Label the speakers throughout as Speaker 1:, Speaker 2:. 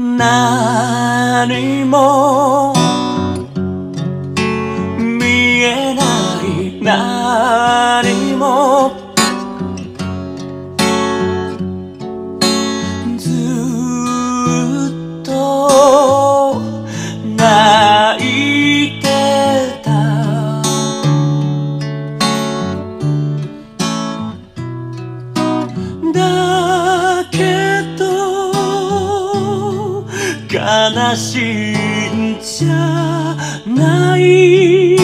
Speaker 1: 何も見えない。何も悲しいんじゃない。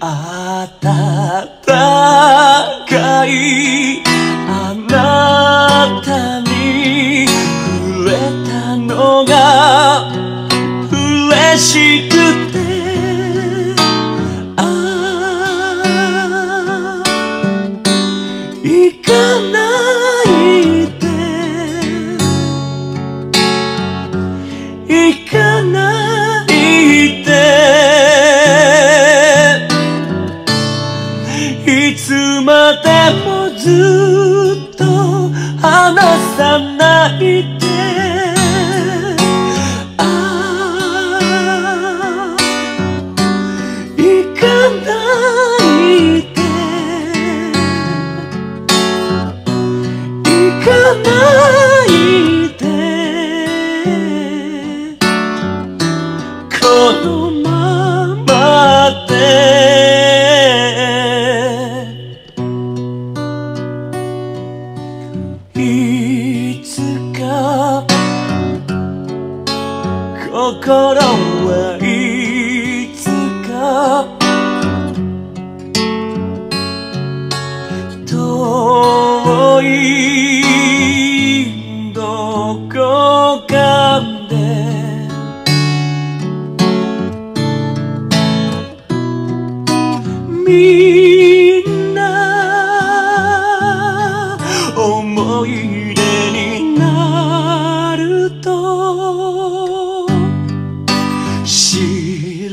Speaker 1: 暖かいあなたに触れたのが嬉しいずっと離さないで。ああ行かないで。行かない。心はいつか遠いどこかで。み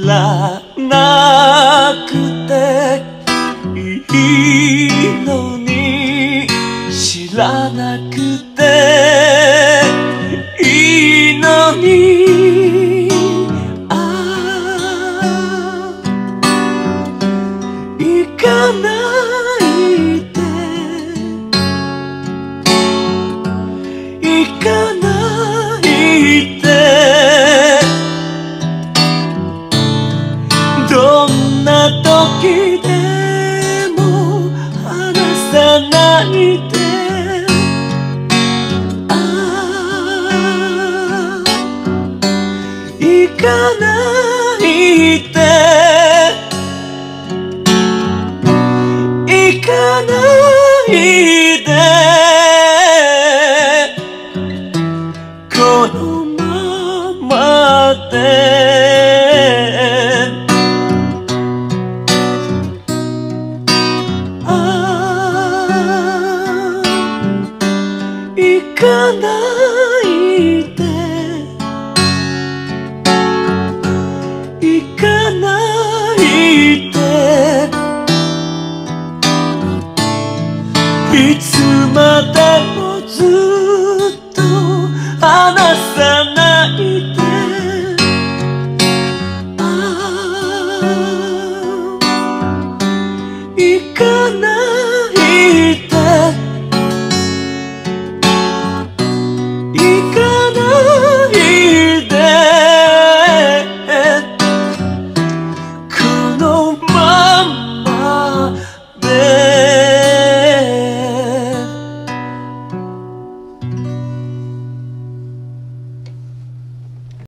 Speaker 1: らなくていいのに知らなくて。行かない。らないて行かないでいつまでもずっと離さないで行かないで